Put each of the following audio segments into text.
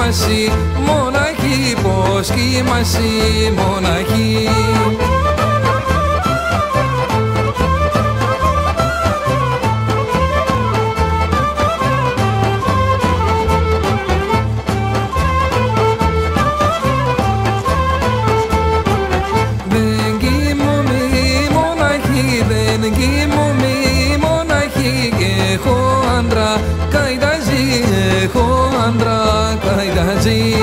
πάση μοναχή Δεν κοιμούμαι μοναχή, δεν κοιμούμαι μοναχή. Έχω άντρα καηδαζί, έχω άντρα καηδαζί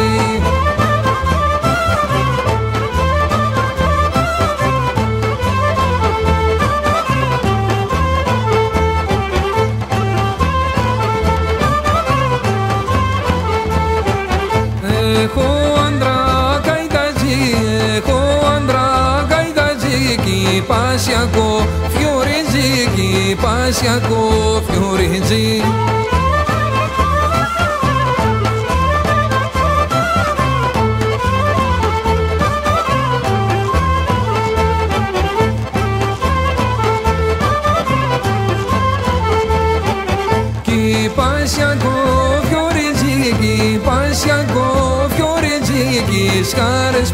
Έχω άντρα καηδαζί, έχω άντρα καηδαζί Κι πασιακό φιωρίζει, κι πασιακό φιωρίζει Κι πασιακό φιωρίζει, κι πασιακό φιωρίζει Κι σκάρες